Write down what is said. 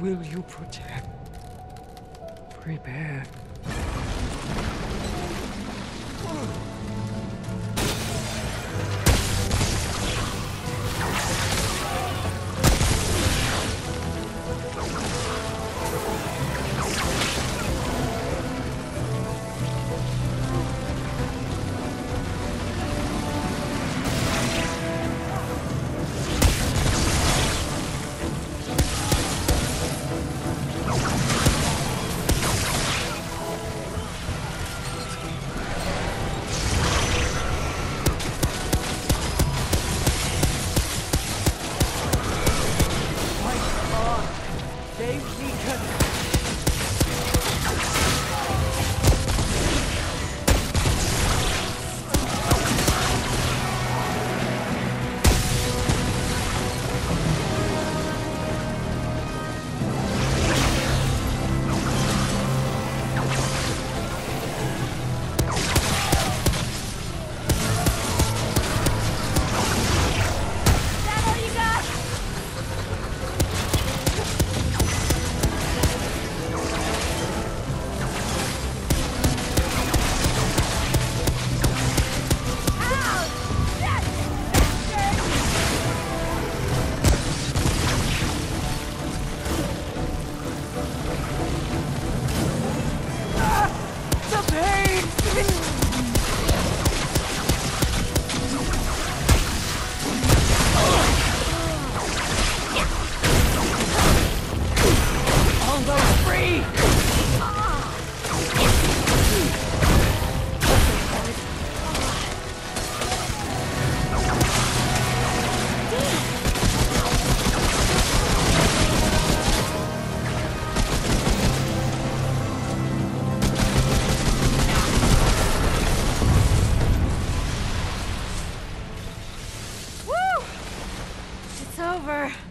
will you protect? Prepare. Deacon! Pain! Almost over.